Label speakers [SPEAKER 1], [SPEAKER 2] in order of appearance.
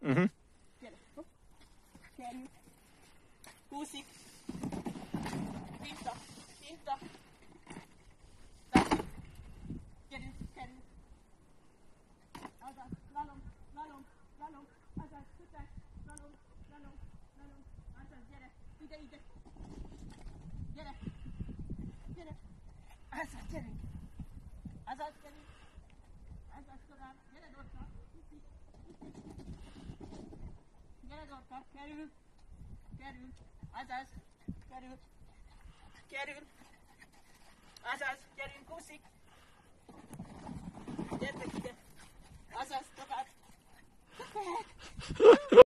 [SPEAKER 1] Mhm.
[SPEAKER 2] Gyere, hopp. Kerül. Kúszik. Pinta, pinta. Tetszik. Gyerünk, kerül. Azaz, lalom, lalom, lalom, azaz, futás, lalom, lalom, lalom, azaz, gyere, ide, ide. Gyere, gyere. Azaz, gyerünk. Azaz, gyerünk. Azaz, tovább. Gyere, Dorka. Puszi, Geri gül. Geri gül. Az az. Geri gül. Geri gül.